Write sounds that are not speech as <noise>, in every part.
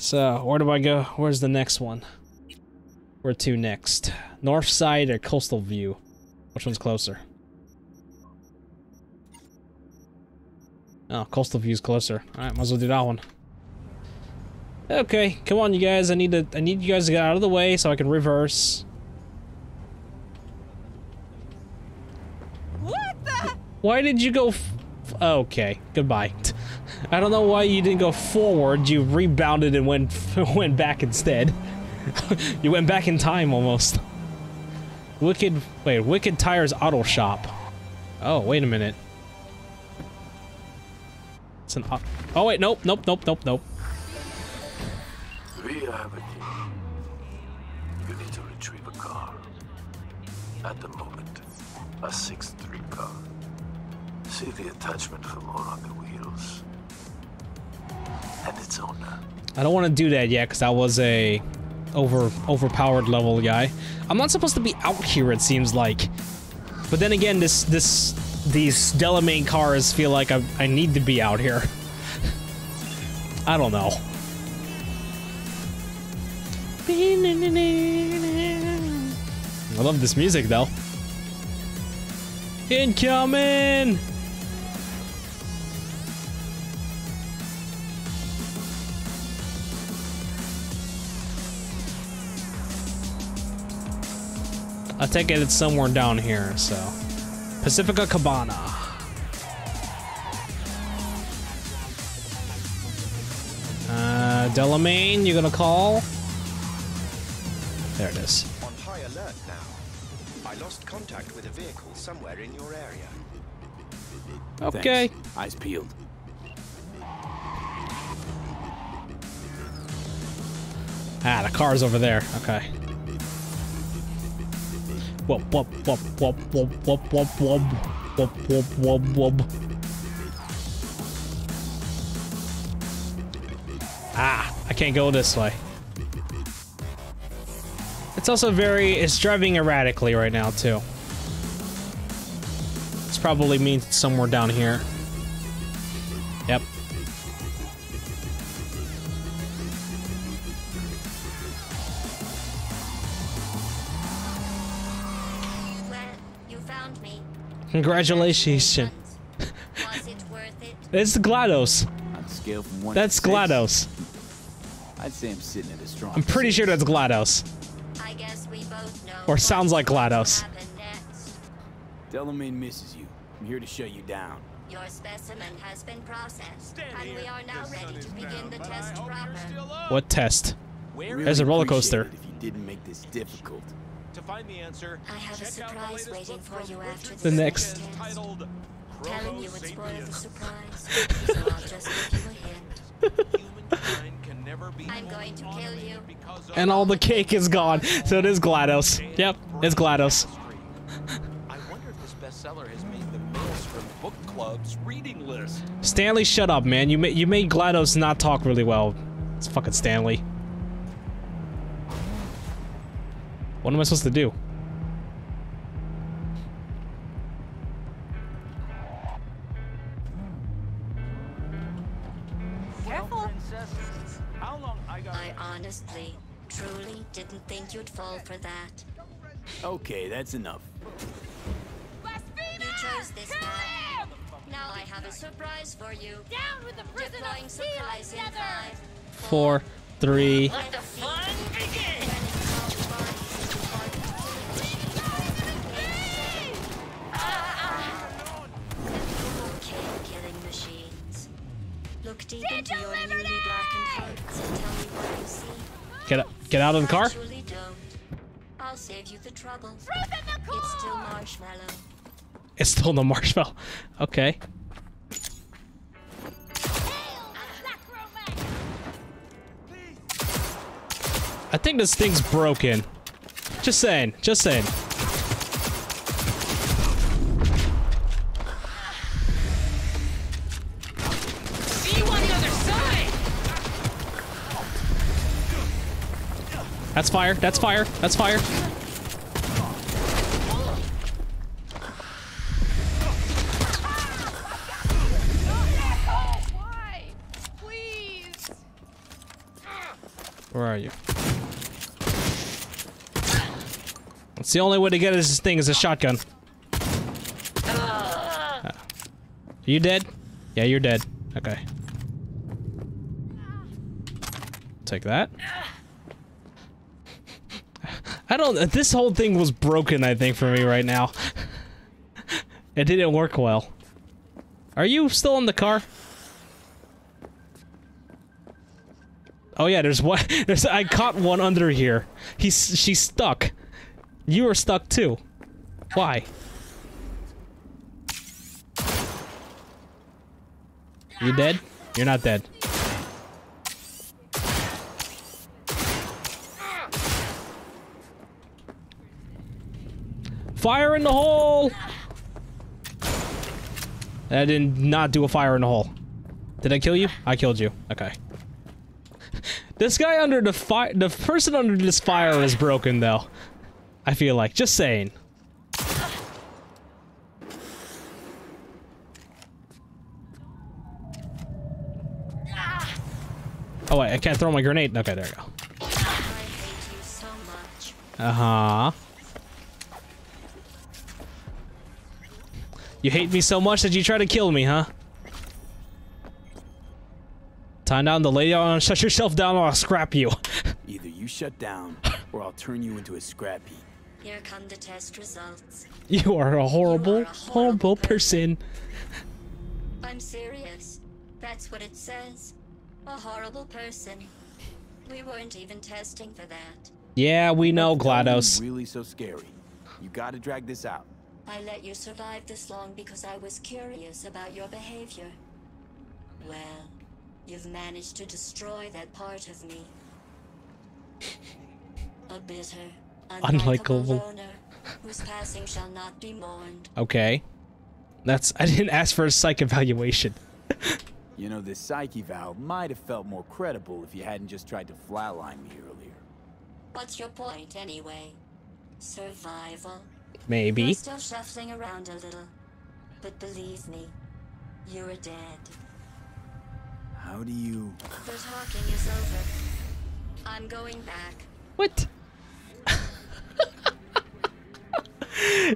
So, where do I go? Where's the next one? Where to next? North side or coastal view? Which one's closer? Oh, coastal view's closer. Alright, might as well do that one. Okay, come on you guys. I need to I need you guys to get out of the way so I can reverse. What the? Why did you go f Okay, goodbye. <laughs> I don't know why you didn't go forward. You rebounded and went <laughs> went back instead. <laughs> you went back in time almost. Wicked, wait, Wicked Tires Auto Shop. Oh, wait a minute. It's an. Oh wait, nope, nope, nope, nope, nope. We have a key. You need to retrieve a car. At the moment, a 6-3 car. See the attachment for more on the wheels. And its owner. I don't want to do that yet because I was a over overpowered level guy. I'm not supposed to be out here. It seems like, but then again, this this these Delamain cars feel like I I need to be out here. <laughs> I don't know. I love this music though. Incoming! I take it it's somewhere down here, so. Pacifica Cabana. Uh, Delamain, you gonna call? There it is. On high alert now. I lost contact with a vehicle somewhere in your area. Okay. Thanks. Eyes peeled. Ah, the car's over there. Okay. Ah, I can't go this way. It's also very, it's driving erratically right now, too. This probably means somewhere down here. Congratulations. Was it worth it? It's GLaDOS. On a scale from one That's six, GLaDOS. I'd say I'm sitting at a strong. I'm pretty sure that's GLaDOS. I guess we both know. Or sounds like what's going to GLaDOS. happen. Delamain misses you. I'm here to shut you down. Your specimen has been processed, and we are now ready to begin the test proper. What test? Really There's a roller coaster. If you didn't make this difficult. To find the answer, I have a check out surprise the latest waiting book for you after Richard The next- test. titled Telling you would spoil the surprise, <laughs> so I'll just give you a hint. Humankind can never be I'm going to kill you. And all the cake is gone. So it is GLaDOS. Yep, it's GLaDOS. I wonder if this bestseller has made the Maelstrom Book Club's reading list. Stanley, shut up, man. You made you made GLaDOS not talk really well. It's fucking Stanley. What am I supposed to do? Careful. How long I got? I honestly, truly didn't think you'd fall for that. Okay, that's enough. You chose this path. Now I have a surprise for you. Down with the prison Deploying of steel supplies in together. Four, three. Let the fun begin. Look deep into your newly blackened hearts and tell me what you see. Get get out of the car. Don't. I'll save you the trouble. It's still marshmallow. It's still the marshmallow. Okay. I think this thing's broken. Just saying. Just saying. That's fire. That's fire. That's fire. Where are you? It's the only way to get this thing is a shotgun. Are you dead? Yeah, you're dead. Okay. Take that. I don't. This whole thing was broken, I think, for me right now. it didn't work well. Are you still in the car? Oh yeah, there's one. <laughs> There's. I caught one under here. He's. She's stuck. You are stuck too. Why? You dead? You're not dead. Fire in the hole! I did not do a fire in the hole. Did I kill you? I killed you. Okay. This guy under the fire- the person under this fire is broken though. I feel like. Just saying. Oh wait, I can't throw my grenade. Okay, there we go. I hate you so much. Uh-huh. You hate me so much that you try to kill me, huh? Time down the lay down and shut yourself down or I'll scrap you. <laughs> Either you shut down, or I'll turn you into a scrap heap. Here come the test results. You are a horrible, are a horrible horrible person. I'm serious. That's what it says. A horrible person. We weren't even testing for that. Yeah, we know, GLaDOS. Really so scary. You gotta drag this out. I let you survive this long because I was curious about your behavior. Well, you've managed to destroy that part of me. A bitter, Unlikable. unlikable loner whose passing shall not be mourned. Okay. That's- I didn't ask for a psych evaluation. <laughs> You know, this psyche valve might have felt more credible if you hadn't just tried to flatline me earlier. What's your point, anyway? Survival? Maybe. You're still shuffling around a little. But believe me, you're dead. How do you... The talking is over. I'm going back. What? <laughs>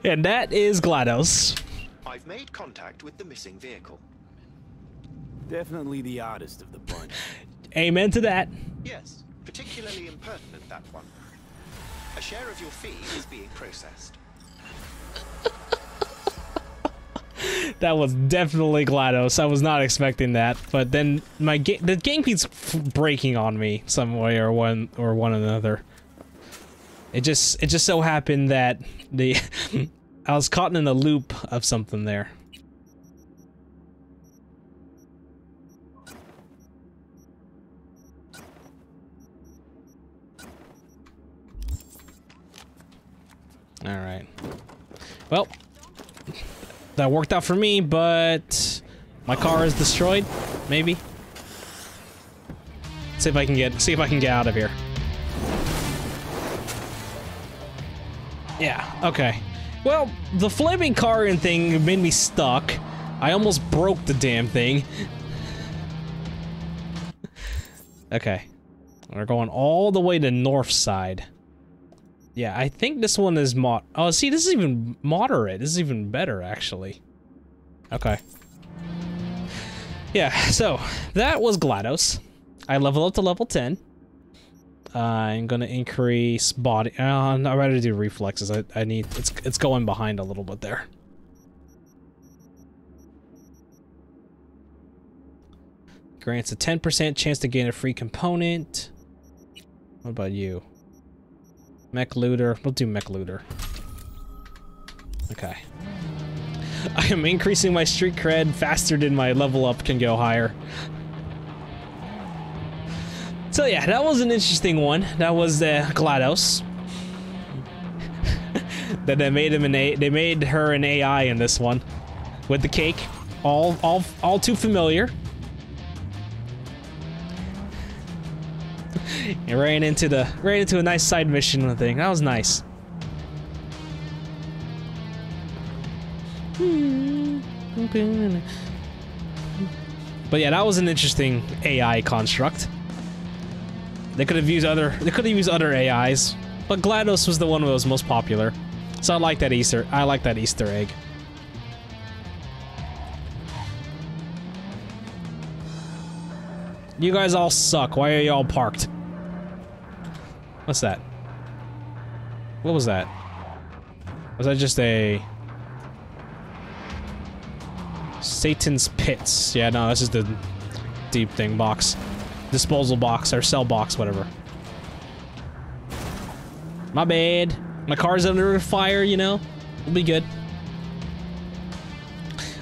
and that is GLaDOS. I've made contact with the missing vehicle. Definitely the oddest of the bunch. <laughs> Amen to that. Yes, particularly impertinent, that one. A share of your fee is being processed. That was definitely GLaDOS. I was not expecting that. But then my the game keeps breaking on me some way or one or one another. It just it just so happened that the <laughs> I was caught in a loop of something there. All right. Well, that worked out for me, but my car is destroyed. Maybe. See if I can get see if I can get out of here. Yeah. Okay. Well, the flaming car and thing made me stuck. I almost broke the damn thing. <laughs> okay. We're going all the way to north side. Yeah, I think this one is mod- Oh, see, this is even moderate. This is even better, actually. Okay. Yeah, <laughs> so, that was GLaDOS. I leveled up to level 10. Uh, I'm gonna increase body- uh, I'd rather do reflexes. I, I need- it's, it's going behind a little bit there. Grants a 10% chance to gain a free component. What about you? Mech looter. We'll do mech looter. Okay. <laughs> I am increasing my street cred faster than my level up can go higher. So yeah, that was an interesting one. That was uh, GLaDOS. <laughs> that they made him an A. They made her an AI in this one, with the cake. All, all, all too familiar. And ran into the ran into a nice side mission thing. That was nice. But yeah, that was an interesting AI construct. They could have used other. They could have used other AIs, but GLaDOS was the one that was most popular. So I like that Easter. I like that Easter egg. You guys all suck. Why are you all parked? What's that? What was that? Was that just a... Satan's Pits. Yeah, no, this is the deep thing box. Disposal box, or cell box, whatever. My bad. My car's under fire, you know? We'll be good.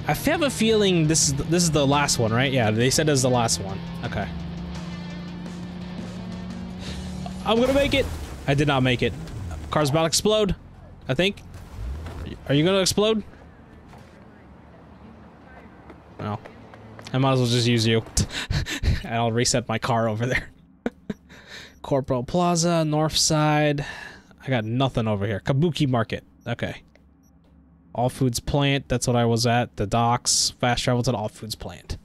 I have a feeling this is this is the last one, right? Yeah, they said it was the last one. Okay. I'm gonna make it. I did not make it. Car's about to explode. I think. Are you gonna explode? No. I might as well just use you. <laughs> I'll reset my car over there. <laughs> Corpo Plaza, North Side. I got nothing over here. Kabuki Market. Okay. All Foods Plant. That's what I was at. The docks. Fast travel to the All Foods Plant.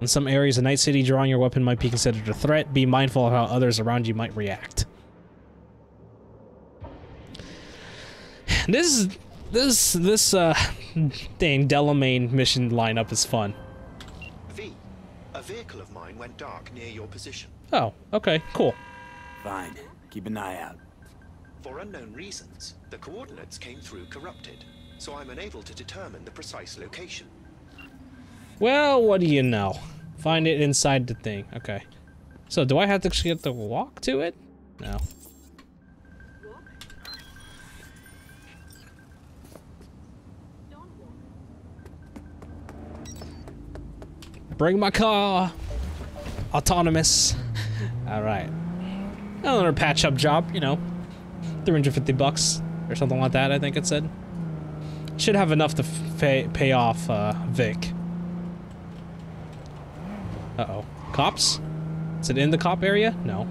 In some areas of Night City, drawing your weapon might be considered a threat. Be mindful of how others around you might react. This this this uh dang Delamain mission lineup is fun. V, a vehicle of mine went dark near your position. Oh, okay, cool. Fine. Keep an eye out. For unknown reasons, the coordinates came through corrupted, so I'm unable to determine the precise location. Well, what do you know? Find it inside the thing. Okay. So, do I have to get to walk to it? No. Bring my car. Autonomous. <laughs> All right. Another patch up job, you know. 350 bucks or something like that, I think it said. Should have enough to pay, pay off uh, Vik. Cops? Is it in the cop area? No.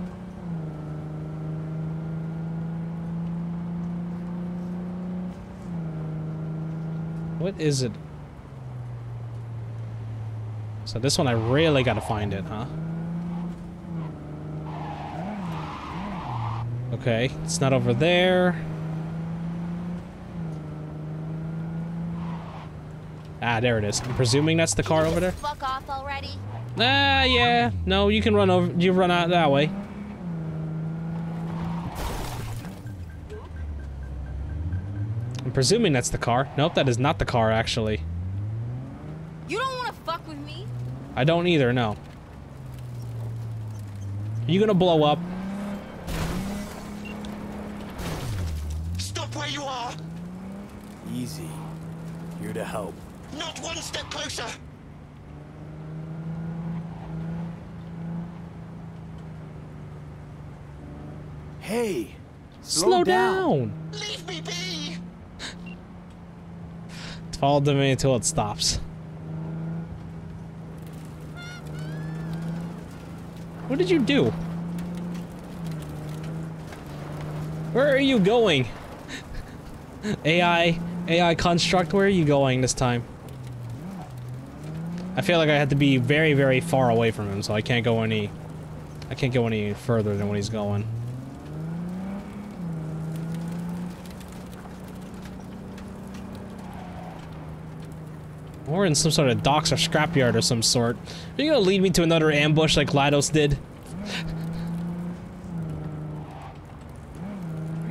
What is it? So this one I really gotta find it, huh? Okay, it's not over there. Ah, there it is. I'm presuming that's the car over there. Fuck off already. Ah, yeah. No, you can run over. You run out that way. I'm presuming that's the car. Nope, that is not the car, actually. You don't want to fuck with me? I don't either, no. Are you gonna blow up? Stop where you are! Easy. Here to help. Not one step closer! Hey! Slow, down. Leave me be! Follow them until it stops. What did you do? Where are you going? AI, AI construct, where are you going this time? I feel like I have to be very, very far away from him, so I can't go any... I can't go any further than what he's going. Or in some sort of docks or scrapyard or some sort. Are you gonna lead me to another ambush like GLaDOS did?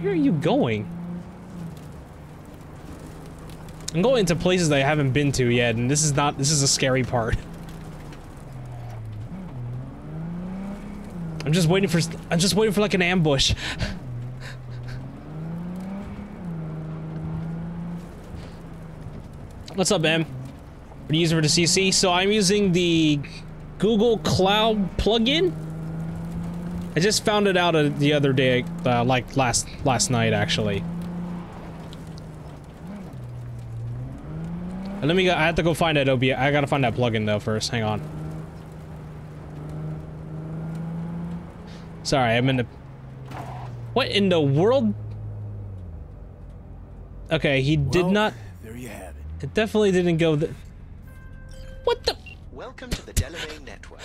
Where are you going? I'm going to places that I haven't been to yet, and this is not- this is a scary part. I'm just waiting for- I'm just waiting for like an ambush. What's up, man? Using for the CC? So I'm using the Google Cloud plugin. I just found it out uh, the other day, uh, like last last night actually. Let me go, I have to go find that OB. I gotta find that plugin though first. Hang on. Sorry, I'm in the. What in the world? Okay, he did Well, not. There you have it. It definitely didn't go. The, what the? Welcome to the Delamain Network.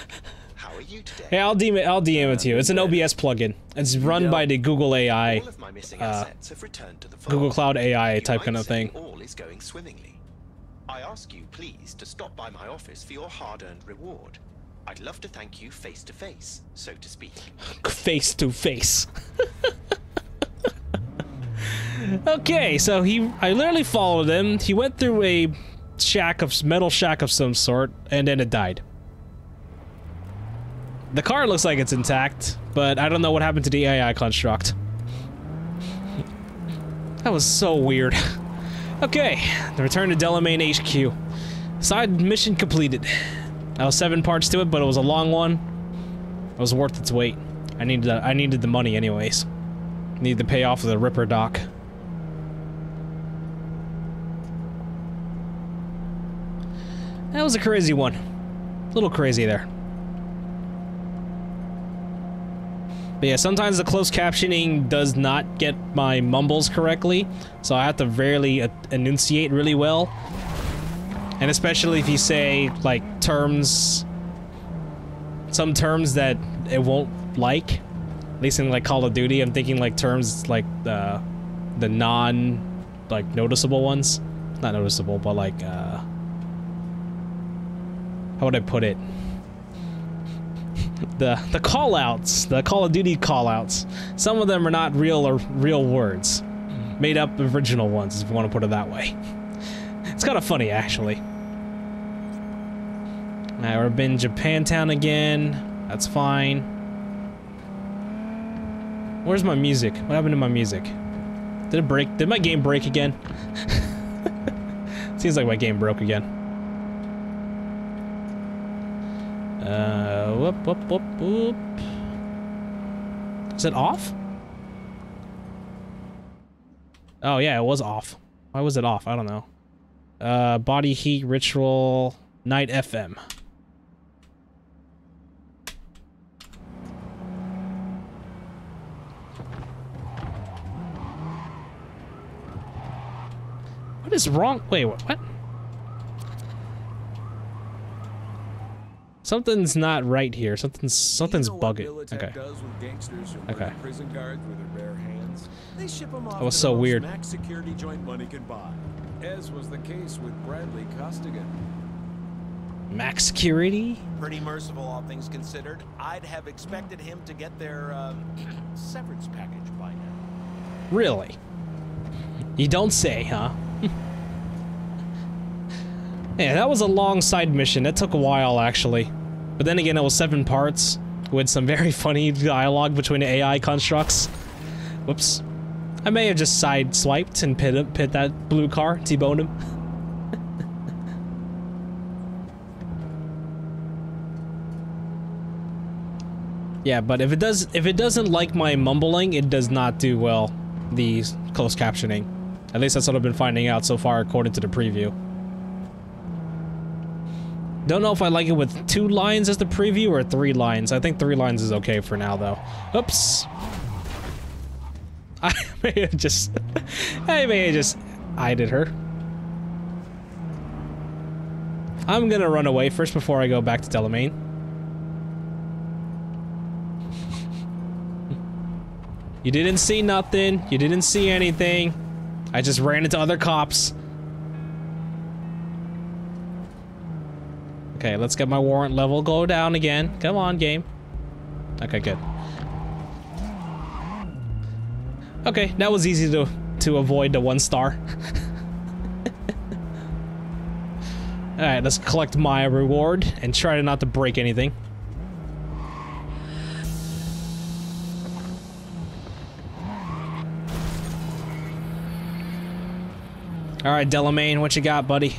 How are you today? Hey, I'll DM it. I'll DM it to you. It's an OBS plugin. It's run by the Google AI, All of my missing uh, assets have returned to the fold. Google Cloud AI type kind of thing. All is going swimmingly. I ask you, please, to stop by my office for your hard-earned reward. I'd love to thank you face to face, so to speak. <laughs> face to face. <laughs> okay, so he, I literally followed him. He went through a shack of metal shack of some sort, and then it died. The car looks like it's intact, but I don't know what happened to the AI construct. <laughs> That was so weird. <laughs> Okay, the return to Delamain HQ. Side mission completed. That was seven parts to it, but it was a long one. It was worth its weight. I needed the, I needed the money anyways. Need to pay off the Ripperdoc. That was a crazy one. A little crazy there. But yeah, sometimes the closed captioning does not get my mumbles correctly, so I have to rarely uh, enunciate really well. And especially if you say, like, terms... Some terms that it won't like. At least in, like, Call of Duty, I'm thinking, like, terms like the... The non... Like, noticeable ones. Not noticeable, but, like, uh... How would I put it? the the callouts, the Call of Duty callouts. Some of them are not real or real words, made up original ones, if you want to put it that way. It's kind of funny, actually. Alright, we're in Japantown again. That's fine. Where's my music? What happened to my music? Did it break? Did my game break again? <laughs> Seems like my game broke again. Uh, whoop, whoop, whoop, whoop. Is it off? Oh, yeah, it was off. Why was it off? I don't know. Uh, body heat ritual night FM. What is wrong? Wait, what? Something's not right here. Something's something's you know bugging. Okay. does with gangsters who Okay. prison guards with their bare hands? They ship them off That was so weird. max security joint money can buy, as was the case with Bradley Costigan. Max security? Pretty merciful, all things considered. I'd have expected him to get their um, <clears throat> severance package by now. Really? You don't say, huh? <laughs> yeah, that was a long side mission. That took a while, actually. But then again, it was seven parts with some very <laughs> funny dialogue between AI constructs. Whoops. I may have just side swiped and pit, pit that blue car, T-boned him. <laughs> Yeah, but if it does if it doesn't like my mumbling, it does not do well the closed captioning. At least that's what I've been finding out so far according to the preview. Don't know if I like it with two lines as the preview or three lines. I think three lines is okay for now though. Oops. <laughs> I may have just <laughs> I may have just eyed her. I'm gonna run away first before I go back to Delamain. <laughs> You didn't see nothing. You didn't see anything. I just ran into other cops. Okay, let's get my warrant level go down again. Come on, game. Okay, good. Okay, that was easy to to avoid the one star. <laughs> Alright, let's collect my reward and try to not to break anything. All right, Delamain, what you got, buddy?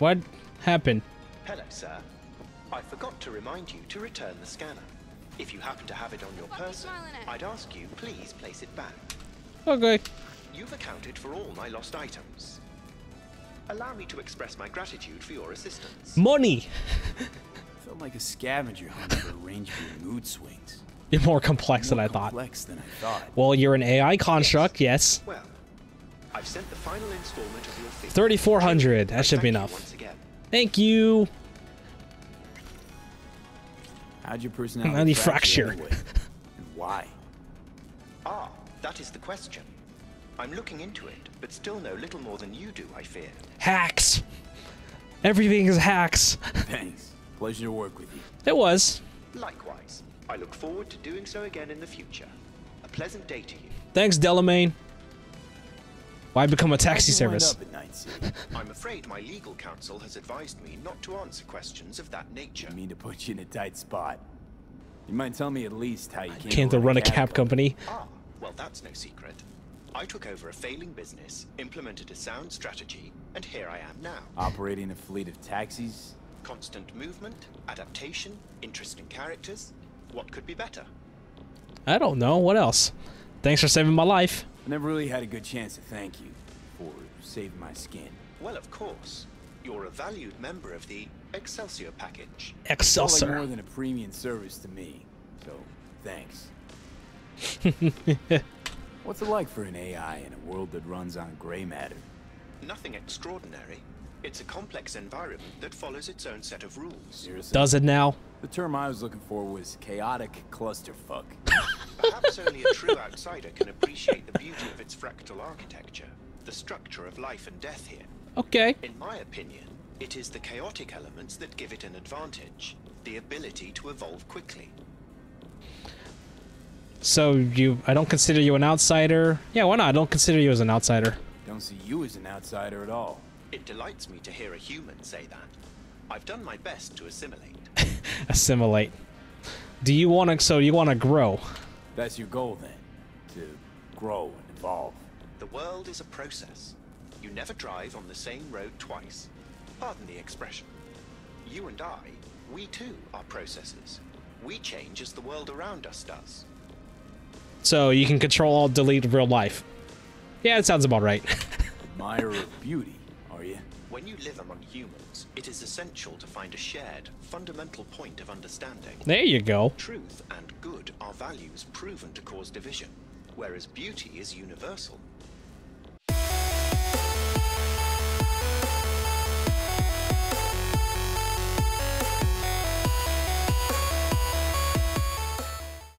What happened? Hello, sir. I forgot to remind you to return the scanner. If you happen to have it on your What are you person. I'd ask you please place it back. Okay. You've accounted for all my lost items. Allow me to express my gratitude for your assistance. Money! <laughs> Felt like a scavenger hunt for a range of your mood swings. You're more complex than More I thought. complex than I thought. Well, you're an AI construct, yes. Well, I've sent the final installment of your 3,400. That should be enough. Thank you. How'd your personality Personality fracture? fracture. Anyway? and <laughs> why? Ah, that is the question. I'm looking into it, but still know little more than you do, I fear. Hacks. Everything is hacks. Thanks. Pleasure to work with you. It was. Likewise, I look forward to doing so again in the future. A pleasant day to you. Thanks, Delamain. Why become a taxi How'd you wind service? up at Night City? I'm afraid my legal counsel has advised me not to answer questions of that nature. I mean to put you in a tight spot. You might tell me at least how you came Can't run a cab company. Ah, well, that's no secret. I took over a failing business, implemented a sound strategy, and here I am now. Operating a fleet of taxis? Constant movement, adaptation, interesting characters. What could be better? I don't know. What else? Thanks for saving my life. I never really had a good chance to thank you for saving my skin. Well, of course. You're a valued member of the Excelsior package. Felt like Excelsior. more than a premium service to me. So, thanks. <laughs> What's it like for an AI in a world that runs on gray matter? Nothing extraordinary. It's a complex environment that follows its own set of rules. Seriously? Does it now? The term I was looking for was chaotic clusterfuck. <laughs> Perhaps only a true outsider can appreciate the beauty of its fractal architecture, the structure of life and death here. Okay. In my opinion, it is the chaotic elements that give it an advantage, the ability to evolve quickly. So you, I don't consider you an outsider. Yeah, why not? I don't consider you as an outsider. Don't see you as an outsider at all. It delights me to hear a human say that. I've done my best to assimilate. <laughs> Assimilate. Do you want to? So you want to grow? That's your goal then, to grow and evolve. The world is a process. You never drive on the same road twice. Pardon the expression. You and I, we too are processes. We change as the world around us does. So you can control all delete real life. Yeah, it sounds about right. <laughs> Admirer of beauty, are you? When you live among humans, it is essential to find a shared, fundamental point of understanding. there you go. Truth and good are values proven to cause division, whereas beauty is universal.